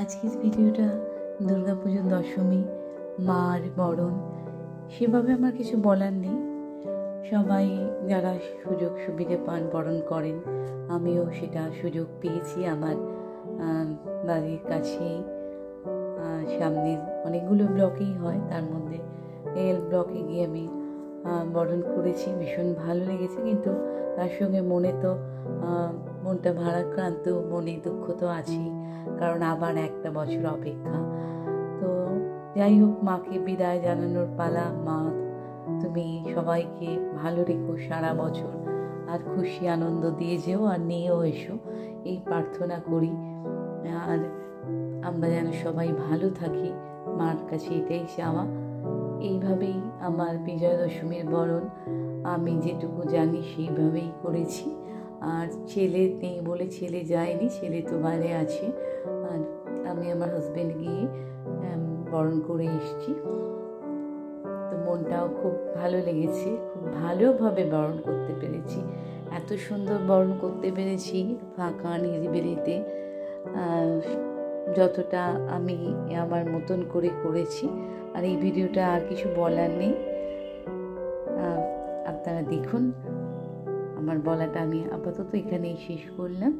আজকের ভিডিওটা দুর্গাপুজোর দশমী মার বরণ সেভাবে আমার কিছু বলার নেই। সবাই যারা সুযোগ সুবিধে পান বরণ করেন আমিও সেটা সুযোগ পেয়েছি আমার বাড়ির কাছেই। আহ, সামনের অনেকগুলো ব্লকেই হয় তার মধ্যে এল ব্লকে গিয়ে আমি বরণ করেছি ভীষণ ভালো লেগেছে কিন্তু তার সঙ্গে মনে তো মনটা ভারাক্রান্ত, মনে দুঃখ তো আছেই, কারণ আবার একটা বছর অপেক্ষা। তো যাই হোক, মাকে বিদায় জানানোর পালা, মা, তুমি সবাইকে ভালো রেখো সারা বছর। আর খুশি আনন্দ দিয়ে যেও আর নিয়েও এসো। এই প্রার্থনা করি। আর আমরা যেন সবাই ভালো থাকি। মার কাছে এটাই চাওয়া। এইভাবেই আমার বিজয়া দশমীর বরণ। আমি যেটুকু জানি সেইভাবেই করেছি। আর ছেলে নেই বলে ছেলে যায়নি, ছেলে তো বাইরে আছে। আর আমি আমার হাজব্যান্ড গিয়ে বরণ করে এসেছি। তো মনটাও খুব ভালো লেগেছে, খুব ভালোভাবে বরণ করতে পেরেছি। এত সুন্দর বরণ করতে পেরেছি, ফাঁকা নিরিবিলিতে। যতটা আমি আমার মতন করে করেছি, আর এই ভিডিওটা আর কিছু বলার নেই। আপনারা দেখুন। আমার বলাটা আমি আপাতত এখানেই শেষ করলাম।